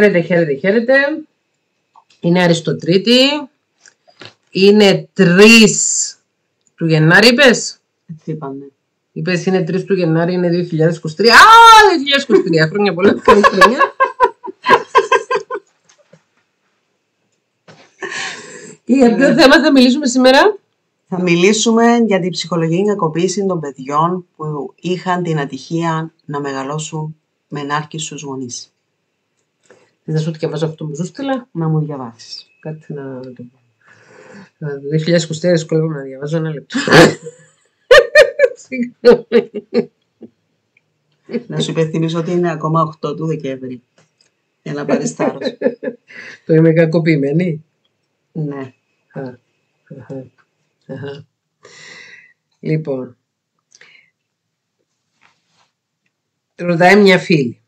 Χαίρετε, χαίρετε, χαίρετε. Είναι Αριστοτρίτη. Είναι 3 του Γενάρη, είπες; Έτσι είπαμε. Είπες είναι 3 του Γενάρη, είναι 2023. Α, 2023, χρόνια πολλά. Καλή χρονιά. Και για ποιο θέμα θα μιλήσουμε σήμερα; Θα μιλήσουμε για την ψυχολογική κακοποίηση των παιδιών που είχαν την ατυχία να μεγαλώσουν με ενάρκησους γονείς. Θες να σου διαβάζω αυτό που σου στείλα. Να μου διαβάσεις. Κάτι να το πω. Το 2023 δυσκολεύομαι να διαβάζω ένα λεπτό. Συγγνώμη. να σου υπενθυμίσω ότι είναι ακόμα 8 του Δεκέμβρη. Για να πάρεις θάρρος. Το είμαι κακοποιημένη; ναι. Α, αχα, αχα. Λοιπόν, ρωτάει μια φίλη.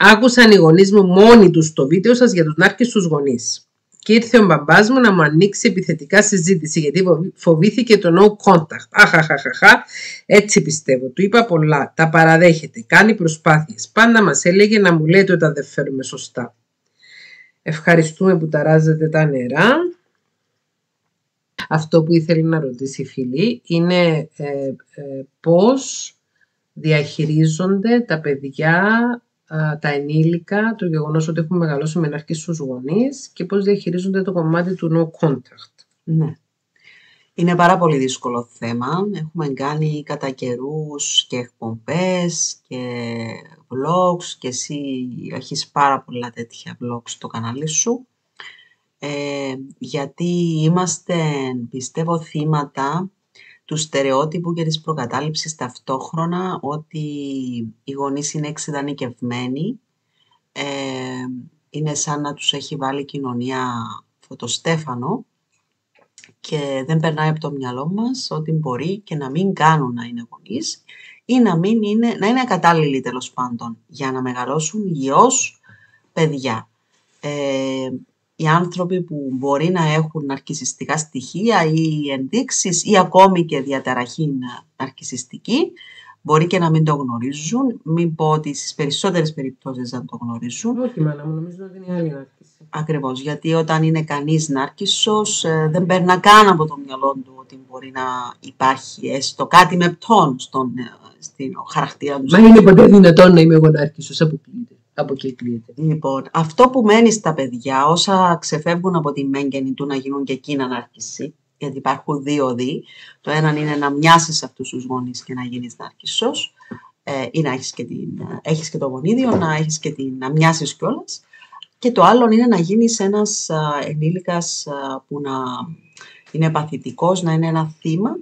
Άκουσαν οι γονείς μου μόνοι τους το βίντεο σας για του νάρκε στους γονείς. Και ήρθε ο μπαμπάς μου να μου ανοίξει επιθετικά συζήτηση γιατί φοβ- φοβήθηκε το no contact. Αχαχαχαχα, έτσι πιστεύω. Του είπα πολλά. Τα παραδέχεται. Κάνει προσπάθειες. Πάντα μας έλεγε να μου λέτε όταν δεν φέρουμε σωστά. Ευχαριστούμε που ταράζετε τα νερά. Αυτό που ήθελε να ρωτήσει η φίλη είναι ε, ε, πώς διαχειρίζονται τα παιδιά, α, τα ενήλικα, το γεγονός ότι έχουν μεγαλώσει με εναρκή στους γονείς και πώς διαχειρίζονται το κομμάτι του no contact. Ναι. Είναι πάρα πολύ δύσκολο θέμα. Έχουμε κάνει κατά καιρούς και εκπομπές και vlogs και εσύ έχεις πάρα πολλά τέτοια vlogs στο κανάλι σου. Ε, γιατί είμαστε, πιστεύω, θύματα του στερεότυπου και της προκατάληψης ταυτόχρονα ότι οι γονείς είναι εξειδανικευμένοι. Ε, είναι σαν να τους έχει βάλει η κοινωνία φωτοστέφανο και δεν περνάει από το μυαλό μας ότι μπορεί και να μην κάνουν να είναι γονείς ή να, μην είναι, να είναι ακατάλληλοι τέλος πάντων για να μεγαλώσουν υγιώς παιδιά. Ε, οι άνθρωποι που μπορεί να έχουν ναρκισιστικά στοιχεία ή ενδείξεις ή ακόμη και διαταραχή ναρκισιστική μπορεί και να μην το γνωρίζουν, μην πω ότι στις περισσότερες περιπτώσεις δεν το γνωρίζουν. Όχι μάνα μου, νομίζω ότι είναι άλλη ανάρκηση. Ακριβώς, γιατί όταν είναι κανείς νάρκισσος ε, δεν περνά καν από το μυαλό του ότι μπορεί να υπάρχει έστω κάτι με πτών στον ε, στην χαρακτήρας του. Μα είναι ποτέ δυνατόν να είμαι εγώ νάρκισσος, αποκλείεται. Από εκεί κλείεται. Λοιπόν, αυτό που μένει στα παιδιά όσα ξεφεύγουν από τη μέγενη του να γίνουν και εκείνα νάρκισση, γιατί υπάρχουν δύο οδοί. Το ένα είναι να μοιάσεις σε αυτούς τους γονείς και να γίνεις νάρκισσος ε, ή να έχεις και, την, έχεις και το γονίδιο, να, έχεις και την, να μοιάσεις κιόλας. Και το άλλο είναι να γίνεις ένας α, ενήλικας α, που να είναι παθητικός, να είναι ένα θύμα.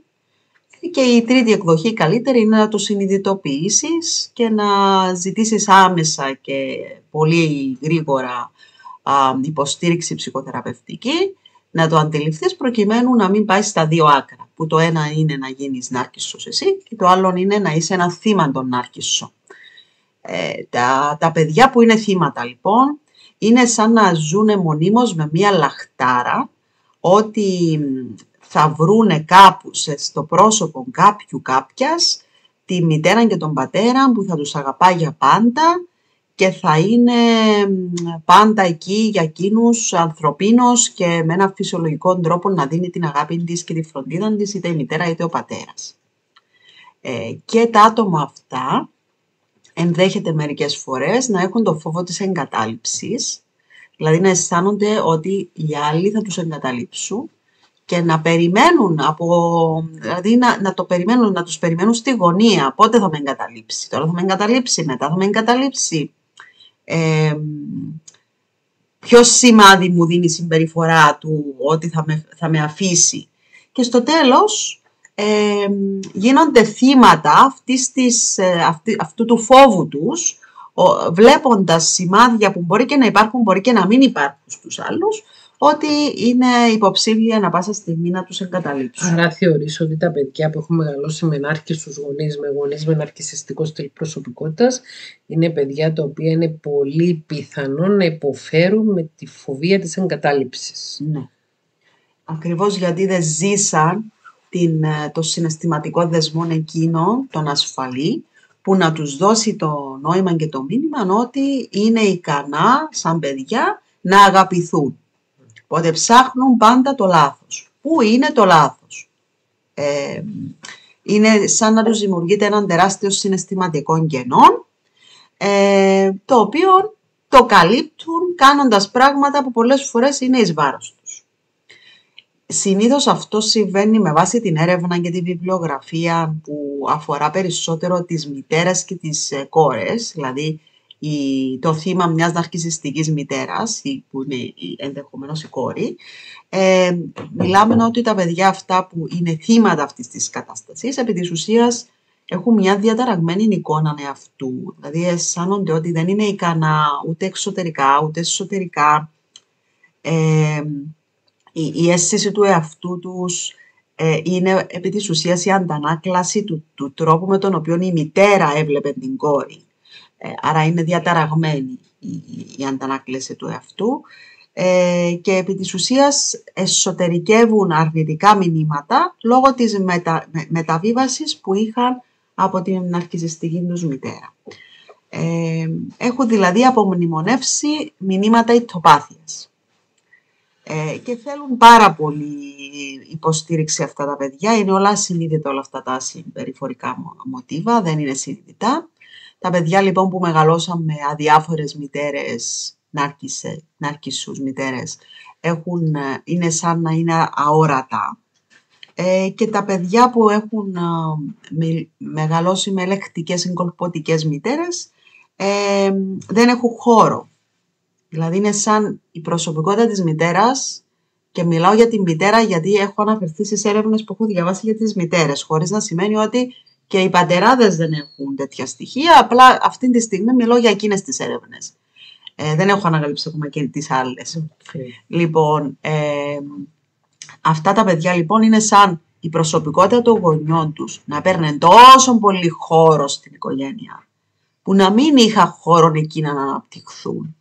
Και η τρίτη εκδοχή καλύτερη είναι να το συνειδητοποιήσεις και να ζητήσεις άμεσα και πολύ γρήγορα α, υποστήριξη ψυχοθεραπευτική, να το αντιληφθείς προκειμένου να μην πάει στα δύο άκρα. Που το ένα είναι να γίνεις νάρκισσος εσύ και το άλλο είναι να είσαι ένα θύμα των νάρκισσων. Ε, τα, τα παιδιά που είναι θύματα λοιπόν είναι σαν να ζουν μονίμως με μία λαχτάρα ότι θα βρούνε κάπου σε, στο πρόσωπο κάποιου κάποιας τη μητέρα και τον πατέρα που θα τους αγαπάει για πάντα και θα είναι πάντα εκεί για εκείνους ανθρωπίνος και με ένα φυσιολογικό τρόπο να δίνει την αγάπη της και τη φροντίδα της είτε η μητέρα είτε ο πατέρας. Ε, και τα άτομα αυτά ενδέχεται μερικές φορές να έχουν το φόβο της εγκατάλειψης, δηλαδή να αισθάνονται ότι οι άλλοι θα τους εγκαταλείψουν και να περιμένουν από, δηλαδή να, να το περιμένουν, να τους περιμένουν στη γωνία, πότε θα με εγκαταλείψει, τώρα θα με εγκαταλείψει, μετά θα με εγκαταλείψει. Ε, ποιο σημάδι μου δίνει η συμπεριφορά του ότι θα με, θα με αφήσει; Και στο τέλος ε, γίνονται θύματα αυτής της, αυτή, αυτού του φόβου τους, ο, βλέποντας σημάδια που μπορεί και να υπάρχουν, μπορεί και να μην υπάρχουν στους άλλους, ότι είναι υποψήφια να πάσα στιγμή να τους εγκαταλείψουν. Άρα θεωρείς ότι τα παιδιά που έχουν μεγαλώσει με νάρκισσους γονείς, με γονείς με ναρκισιστικό στυλ προσωπικότητας, είναι παιδιά τα οποία είναι πολύ πιθανό να υποφέρουν με τη φοβία της εγκατάλειψης. Ναι. Ακριβώς γιατί δεν ζήσαν την, το συναισθηματικό δεσμό εκείνο, τον ασφαλή, που να τους δώσει το νόημα και το μήνυμα ότι είναι ικανά σαν παιδιά να αγαπηθούν. Οπότε ψάχνουν πάντα το λάθος. Πού είναι το λάθος; Ε, είναι σαν να τους δημιουργείται έναν τεράστιο συναισθηματικό κενό, ε, το οποίο το καλύπτουν κάνοντας πράγματα που πολλές φορές είναι εις βάρος τους. Συνήθως αυτό συμβαίνει με βάση την έρευνα και τη βιβλιογραφία που αφορά περισσότερο τις μητέρες και τις ε, κόρες, δηλαδή η, το θύμα μιας ναρκισιστικής μητέρας, που είναι ενδεχομένως η κόρη. Ε, μιλάμε ότι τα παιδιά αυτά που είναι θύματα αυτής της κατάστασης, επί της ουσίας έχουν μια διαταραγμένη εικόνα εαυτού. Δηλαδή αισθάνονται ότι δεν είναι ικανά ούτε εξωτερικά ούτε εσωτερικά. Ε, η, η αίσθηση του εαυτού τους ε, είναι επί της ουσίας η αντανάκλαση του, του τρόπου με τον οποίο η μητέρα έβλεπε την κόρη. Ε, άρα είναι διαταραγμένη η, η αντανάκλαση του εαυτού ε, και επί της ουσίας εσωτερικεύουν αρνητικά μηνύματα λόγω της μετα, μεταβίβασης που είχαν από την αρχιζεστική τους μητέρα. Ε, έχουν δηλαδή απομνημονεύσει μηνύματα ηττοπάθειας. Ε, και θέλουν πάρα πολύ υποστήριξη αυτά τα παιδιά. Είναι όλα συνείδητα όλα αυτά τα συμπεριφορικά μοτίβα, δεν είναι συνειδητά. Τα παιδιά λοιπόν που μεγαλώσαν με αδιάφορες μητέρες, νάρκισσους μητέρες, έχουν, ε, είναι σαν να είναι αόρατα. Ε, και τα παιδιά που έχουν ε, μεγαλώσει με ελεκτικές συγκολπωτικές μητέρες ε, δεν έχουν χώρο. Δηλαδή είναι σαν η προσωπικότητα της μητέρας και μιλάω για τη μητέρα γιατί έχω αναφερθεί στις έρευνες που έχω διαβάσει για τις μητέρες, χωρίς να σημαίνει ότι και οι πατεράδες δεν έχουν τέτοια στοιχεία, απλά αυτή τη στιγμή μιλώ για εκείνες τις έρευνες. Ε, δεν έχω ανακαλύψει ακόμα και τις άλλες. Λοιπόν, ε, αυτά τα παιδιά λοιπόν είναι σαν η προσωπικότητα των γονιών τους να παίρνει τόσο πολύ χώρο στην οικογένεια, που να μην είχα χώρο εκεί να αναπτυχθούν.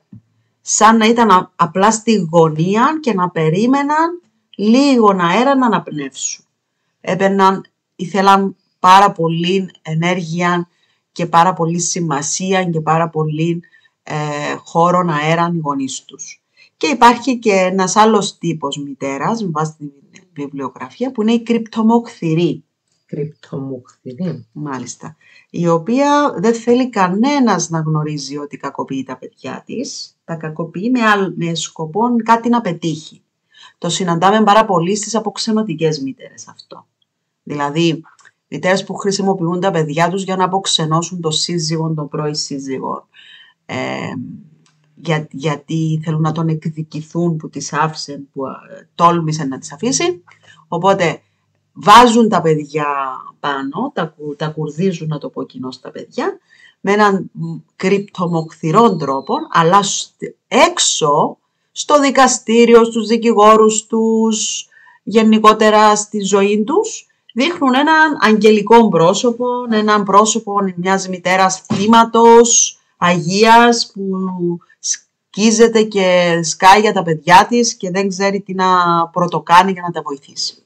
Σαν να ήταν απλά στη γωνία και να περίμεναν λίγο αέρα να αναπνεύσουν. Έπαιρναν, ήθελαν πάρα πολύ ενέργεια και πάρα πολύ σημασία και πάρα πολύ ε, χώρο αέρα οι γονείς τους. Και υπάρχει και ένας άλλος τύπος μητέρας, με βάση τη βιβλιογραφία, που είναι η κρυπτομοκθηρή. Κρυπτομοκθηρή. Μάλιστα. Η οποία δεν θέλει κανένας να γνωρίζει ότι κακοποιεί τα παιδιά της. Τα κακοποιεί με, με σκοπό κάτι να πετύχει. Το συναντάμε πάρα πολύ στις αποξενωτικές μητέρες αυτό. Δηλαδή, μητέρες που χρησιμοποιούν τα παιδιά τους για να αποξενώσουν το σύζυγο, τον πρώην σύζυγο. Ε, για, γιατί θέλουν να τον εκδικηθούν που τις άφησε, που ε, τόλμησε να τις αφήσει. Οπότε βάζουν τα παιδιά πάνω, τα, τα κουρδίζουν να το πω κοινό στα παιδιά, με έναν κρυπτομοκθυρό τρόπο, αλλά έξω στο δικαστήριο, στους δικηγόρους τους, γενικότερα στη ζωή τους, δείχνουν έναν αγγελικό πρόσωπο, έναν πρόσωπο μιας μητέρας θύματος, Αγίας που σκίζεται και σκάει για τα παιδιά της και δεν ξέρει τι να πρωτοκάνει για να τα βοηθήσει.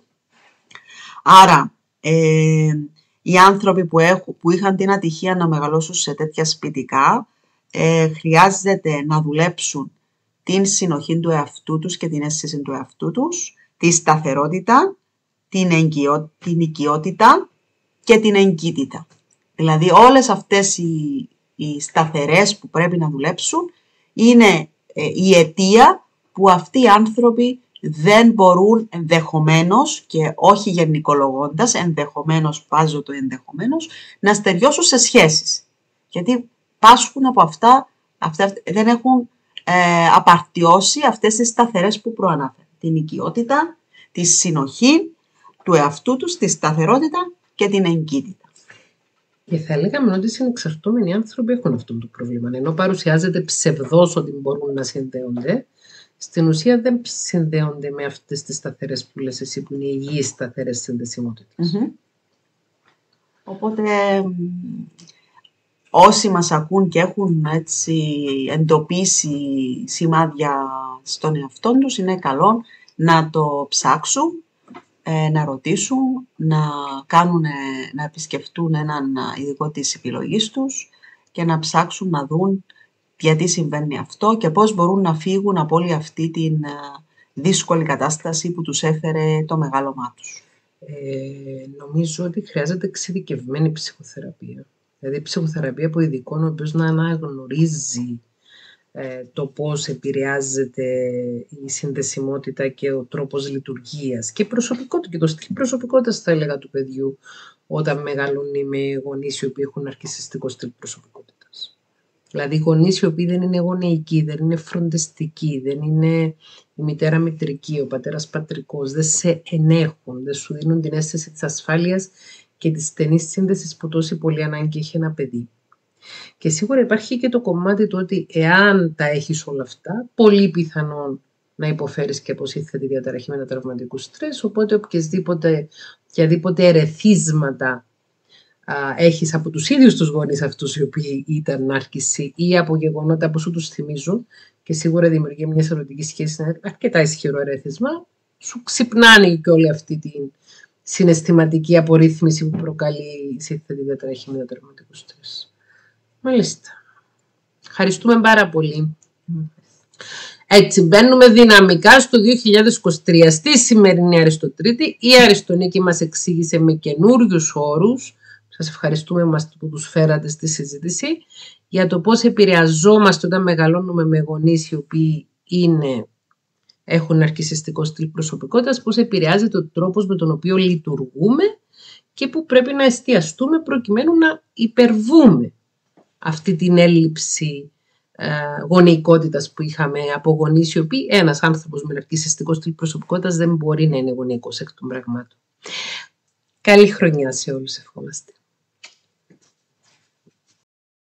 Άρα, ε, οι άνθρωποι που, έχουν, που είχαν την ατυχία να μεγαλώσουν σε τέτοια σπιτικά ε, χρειάζεται να δουλέψουν την συνοχή του εαυτού τους και την αίσθηση του εαυτού τους, τη σταθερότητα, την, εγκυο, την οικειότητα και την εγκύτητα. Δηλαδή όλες αυτές οι, οι σταθερές που πρέπει να δουλέψουν είναι ε, η αιτία που αυτοί οι άνθρωποι δεν μπορούν ενδεχομένως και όχι γενικολογώντας, ενδεχομένως βάζω το ενδεχομένως, να στεριώσουν σε σχέσεις. Γιατί πάσχουν από αυτά, αυτά δεν έχουν ε, απαρτιώσει αυτές τις σταθερές που προανάφερα. Την οικειότητα, τη συνοχή του εαυτού τους, τη σταθερότητα και την εγκύτητα. Και θα λέγαμε ότι οι συνεξαρτούμενοι άνθρωποι έχουν αυτό το πρόβλημα. Ενώ παρουσιάζεται ψευδό ότι μπορούν να συνδέονται, στην ουσία δεν συνδέονται με αυτές τις σταθερές που λες εσύ, που είναι οι υγιείς σταθερές Οπότε, όσοι μας ακούν και έχουν έτσι εντοπίσει σημάδια στον εαυτό τους, είναι καλό να το ψάξουν ε, να ρωτήσουν, να, κάνουν, να επισκεφτούν έναν ειδικό της επιλογής τους και να ψάξουν να δουν γιατί συμβαίνει αυτό και πώς μπορούν να φύγουν από όλη αυτή τη δύσκολη κατάσταση που τους έφερε το μεγάλωμά τους. Ε, νομίζω ότι χρειάζεται εξειδικευμένη ψυχοθεραπεία. Δηλαδή ψυχοθεραπεία από ειδικών, ο οποίος να αναγνωρίζει ε, το πώς επηρεάζεται η συνδεσιμότητα και ο τρόπος λειτουργίας και προσωπικότητα και το στυλ προσωπικότητας θα έλεγα του παιδιού όταν μεγαλώνει με γονείς οι οποίοι έχουν αρκισιστικό στυλ προσωπικότητας. Δηλαδή γονείς οι οποίοι δεν είναι γονεϊκοί, δεν είναι φροντιστικοί, δεν είναι η μητέρα μητρική, ο πατέρας πατρικός, δεν σε ενέχουν, δεν σου δίνουν την αίσθηση της ασφάλειας και της στενής σύνδεσης που τόση πολύ ανάγκη έχει ένα παιδί. Και σίγουρα υπάρχει και το κομμάτι του ότι εάν τα έχεις όλα αυτά, πολύ πιθανόν να υποφέρεις και από σύνθετη διαταραχή μετατραυματικού στρες, οπότε οποιασδήποτε, οποιαδήποτε ερεθίσματα α, έχεις από τους ίδιους τους γονείς αυτούς οι οποίοι ήταν άρκηση ή από γεγονότα που σου τους θυμίζουν και σίγουρα δημιουργεί μια ερωτική σχέση, είναι αρκετά ισχυρό ερεθίσμα, σου ξυπνάνε και όλη αυτή την συναισθηματική απορρίθμιση που προκαλεί η σύνθετη διαταραχή μετατραυματικού στρες. Μάλιστα. Ευχαριστούμε πάρα πολύ. Έτσι, μπαίνουμε δυναμικά στο 2023. Στη σημερινή Αριστοτρίτη, η Αριστονίκη μας εξήγησε με καινούριους όρους, σας ευχαριστούμε μας που τους φέρατε στη συζήτηση, για το πώς επηρεαζόμαστε όταν μεγαλώνουμε με γονείς οι οποίοι είναι, έχουν αρχισιστικό στυλ προσωπικότητας, πώς επηρεάζεται ο τρόπος με τον οποίο λειτουργούμε και που πρέπει να εστιαστούμε προκειμένου να υπερβούμε αυτή την έλλειψη ε, γονεϊκότητας που είχαμε από γονείς οι οποίοι ένας άνθρωπος με ναρκισιστικό στυλ προσωπικότητας δεν μπορεί να είναι γονεϊκός εκ των πραγμάτων. Καλή χρονιά σε όλους ευχόμαστε.